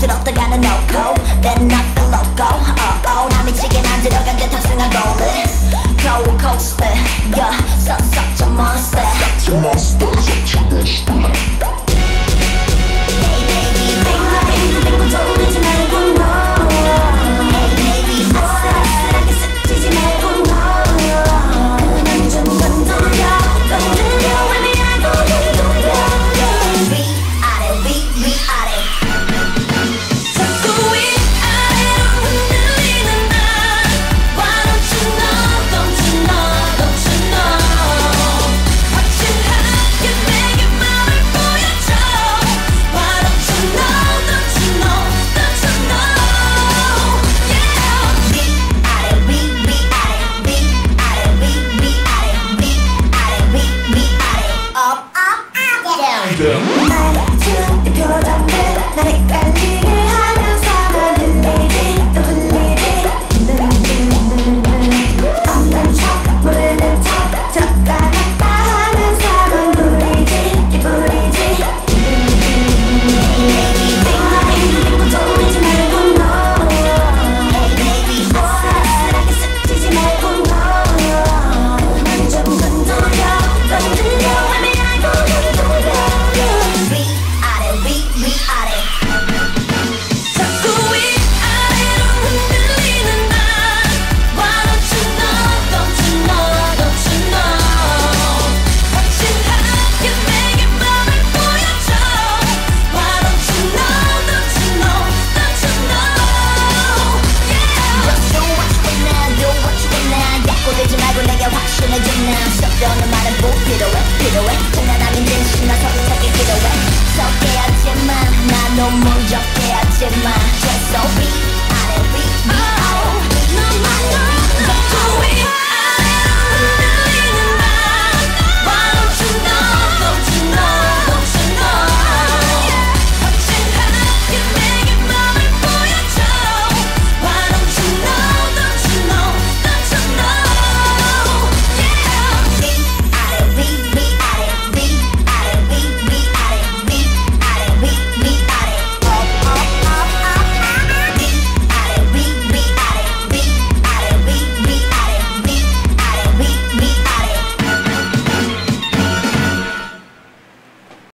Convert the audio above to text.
들었다가는 놓고 Better not be loco Oh oh 나 미치게 만들어간 듯 탑승한 goal Go coaster Yeah 썩썩 좀 monster find them. don't no matter 못 필요해 필요해